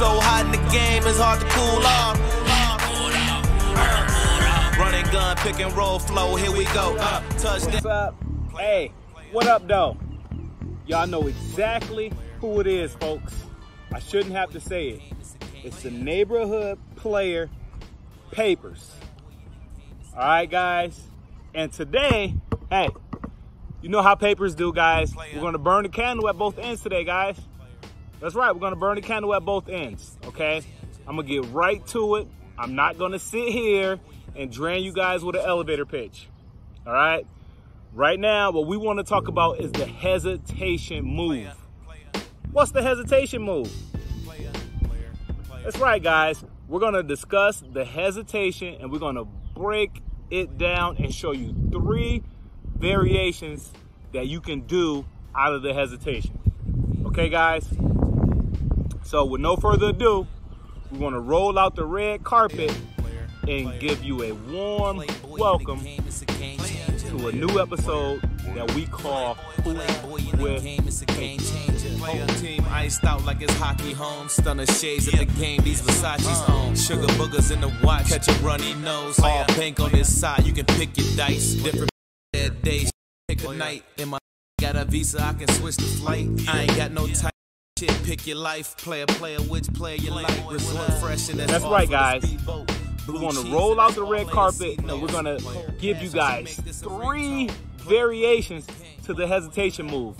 so hot in the game, it's hard to cool off. Running gun, pick and roll flow, here we go. What's up? Hey, what up, though? Y'all know exactly who it is, folks. I shouldn't have to say it. It's the neighborhood player papers. All right, guys. And today, hey, you know how papers do, guys. We're going to burn the candle at both ends today, guys. That's right. We're to burn the candle at both ends, okay? I'm to get right to it. I'm not to sit here and drain you guys with an elevator pitch. All right? Right now, what we want to talk about is the hesitation move. What's the hesitation move? That's right, guys. We're to discuss the hesitation and we're to break it down and show you three variations that you can do out of the hesitation. Okay, guys? So, with no further ado, we want to roll out the red carpet and give you a warm welcome to a new episode that we call with Whole team iced out like it's hockey home. Stunner shades in the game, these Versace's on. Sugar boogers in the watch, catch a runny nose. All pink on this side, you can pick your dice. Different days, pick a night. In my got a visa, I can switch the flight. I ain't got no type. Shit, pick your life, player, player, which player you like. Resort fresh and That's right, guys. We're going to roll out the red carpet and we're going to give you guys three variations to the hesitation move.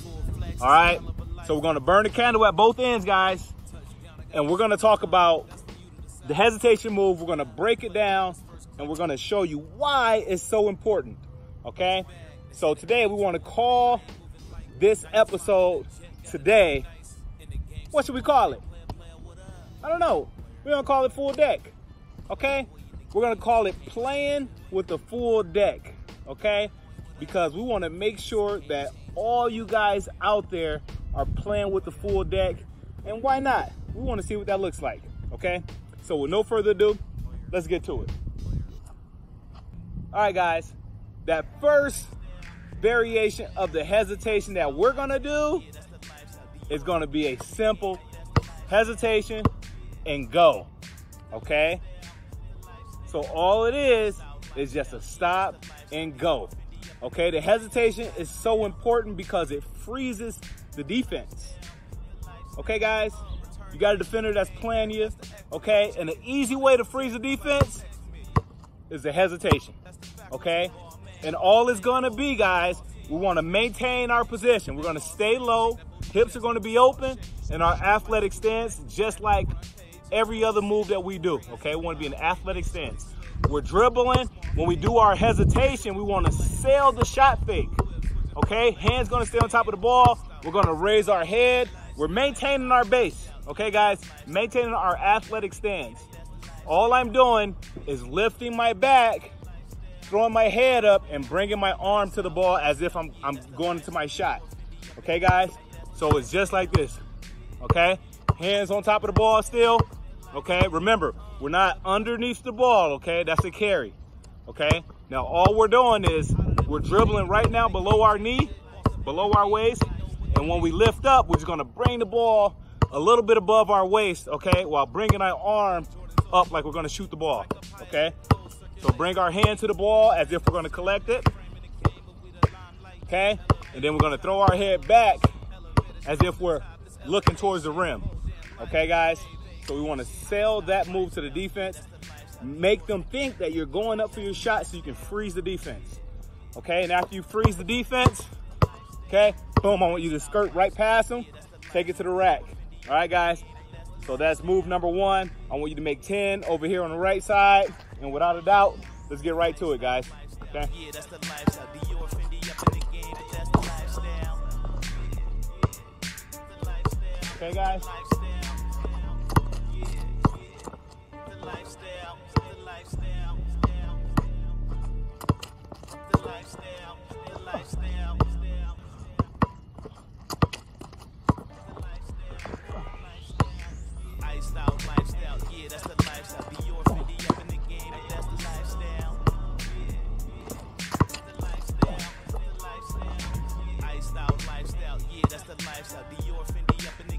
All right? So we're going to burn the candle at both ends, guys. And we're going to talk about the hesitation move. We're going to break it down and we're going to show you why it's so important. Okay? So today we want to call this episode today. What should we call it? I don't know. We're to call it full deck. Okay? We're to call it playing with the full deck. Okay? Because we want to make sure that all you guys out there are playing with the full deck. And why not? We want to see what that looks like. Okay? So with no further ado, let's get to it. All right, guys. That first variation of the hesitation that we're to do is going to be a simple hesitation and go. Okay? So all it is is just a stop and go. Okay, the hesitation is so important because it freezes the defense. Okay, guys, you got a defender that's playing you. Okay, and the easy way to freeze the defense is the hesitation. Okay, and all it's gonna be, guys, we wanna maintain our position. We're gonna stay low, hips are gonna be open, and our athletic stance, just like every other move that we do. Okay, we wanna be an athletic stance. We're dribbling. When we do our hesitation, we want to sail the shot fake. Okay, hands gonna stay on top of the ball. We're gonna raise our head. We're maintaining our base. Okay, guys, maintaining our athletic stance. All I'm doing is lifting my back, throwing my head up, and bringing my arm to the ball as if I'm, I'm going into my shot. Okay, guys? So it's just like this. Okay? Hands on top of the ball still. Okay? Remember, we're not underneath the ball, okay? That's a carry, okay? Now, all we're doing is we're dribbling right now below our knee, below our waist, and when we lift up, we're just gonna bring the ball a little bit above our waist, okay? While bringing our arm up like we're gonna shoot the ball, okay? So bring our hand to the ball as if we're gonna collect it, okay? And then we're gonna throw our head back as if we're looking towards the rim, okay, guys? So we want to sell that move to the defense, make them think that you're going up for your shot so you can freeze the defense. Okay, and after you freeze the defense, okay, boom, I want you to skirt right past them, take it to the rack. All right, guys? So that's move number one. I want you to make 10 over here on the right side. And without a doubt, let's get right to it, guys. Okay? Okay, guys?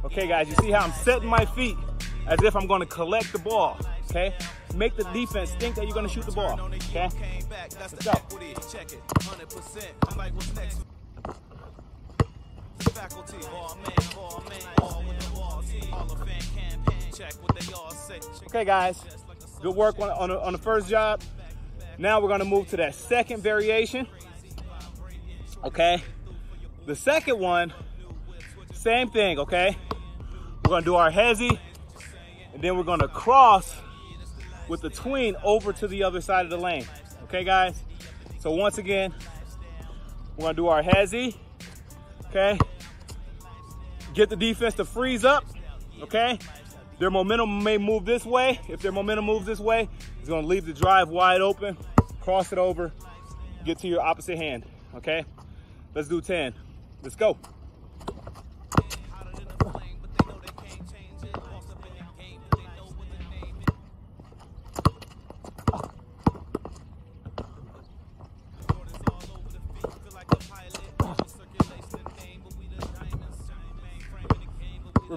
Okay, guys, you see how I'm setting my feet as if I'm gonna collect the ball, okay? Make the defense think that you're gonna shoot the ball, okay? Let's go. Okay, guys, good work on, on, on the first job. Now we're gonna move to that second variation, okay? The second one, same thing, okay? We're gonna do our hezzy, and then we're gonna cross with the tween over to the other side of the lane. Okay, guys? So once again, we're gonna do our hezzy, okay? Get the defense to freeze up, okay? Their momentum may move this way. If their momentum moves this way, it's gonna leave the drive wide open, cross it over, get to your opposite hand, okay? Let's do 10. Let's go.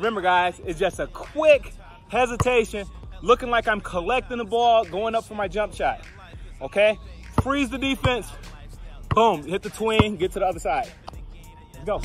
Remember, guys, it's just a quick hesitation, looking like I'm collecting the ball, going up for my jump shot. Okay? Freeze the defense. Boom, hit the tween, get to the other side. Let's go.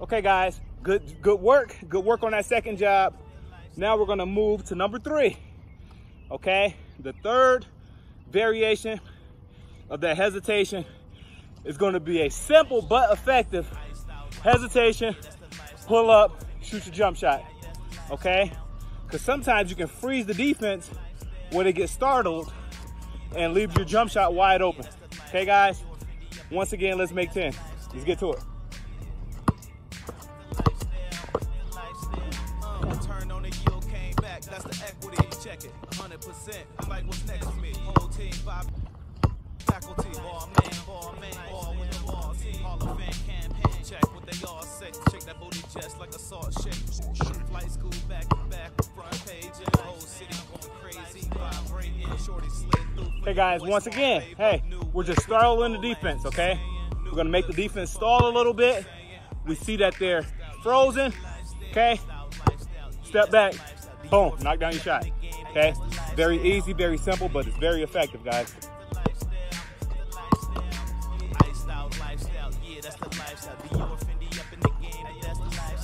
Okay, guys, good good work. Good work on that second job. Now we're gonna move to number three. Okay, the third variation of that hesitation is gonna be a simple but effective hesitation, pull up, shoot your jump shot. Okay, because sometimes you can freeze the defense when they get startled and leave your jump shot wide open. Okay, guys, once again, let's make 10. Let's get to it. Check it. 100%. I'm like, what's next for me? Whole team, five faculty. Ball man, ball man, ball with the ball. Team Hall of Fame campaign. Check what they all say. Shake that booty just like a salt shake. Flight school back to back. Front page and the whole city going crazy. Vibrating. Shorty slid through. Hey guys, once again, hey, we're just starting the defense, okay? We're gonna make the defense stall a little bit. We see that they're frozen, okay? Step back, Boom, knock down your shot. Okay? Very easy, very simple, but it's very effective, guys.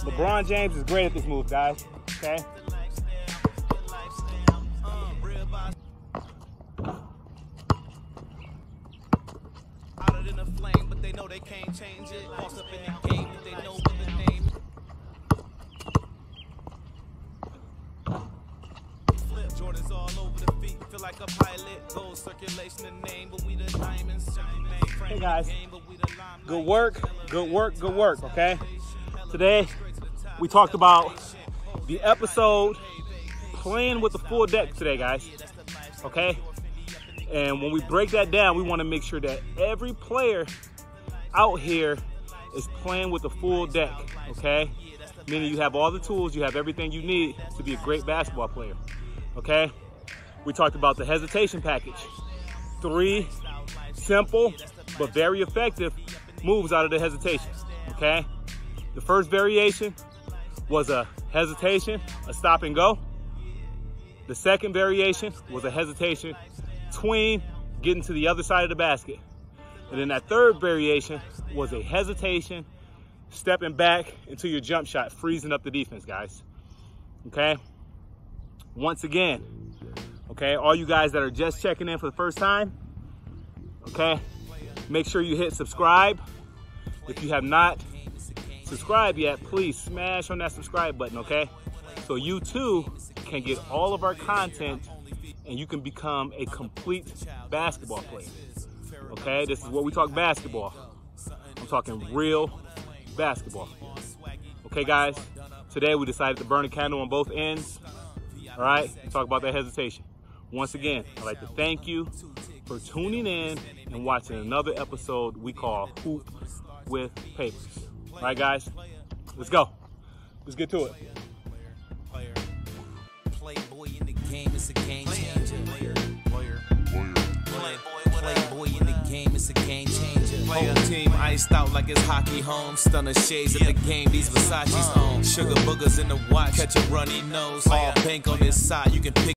LeBron James is great at this move, guys. Okay? Flame, but they know they can't change it. Lost up in the game, but they know what the name Jordans all over the feet, feel like a pilot. Gold circulation name, but we the diamonds. Hey guys, good work, good work, good work, okay? Today, we talked about the episode playing with the full deck today, guys, okay? And when we break that down, we want to make sure that every player out here is playing with the full deck, okay? Meaning you have all the tools, you have everything you need to be a great basketball player okay? We talked about the hesitation package. Three simple but very effective moves out of the hesitation, okay? The first variation was a hesitation, a stop and go. The second variation was a hesitation, tween, getting to the other side of the basket. And then that third variation was a hesitation, stepping back into your jump shot, freezing up the defense, guys. Okay? once again, okay, all you guys that are just checking in for the first time, okay, make sure you hit subscribe. If you have not subscribed yet, please smash on that subscribe button, okay? So you too can get all of our content and you can become a complete basketball player. Okay, this is what we talk basketball. I'm talking real basketball. Okay, guys, today we decided to burn a candle on both ends All right, talk about that hesitation. Once again, I'd like to thank you for tuning in and watching another episode we call Hoop with Papers. All right, guys, let's go. Let's get to it. Playboy in the game, it's a game changer. Playboy in the game, it's a game changer. Whole team iced out like it's hockey home. Stunner shades at the game, these Versace's on. Sugar boogers in the watch, catch a runny nose. All bank on this side, you can pick.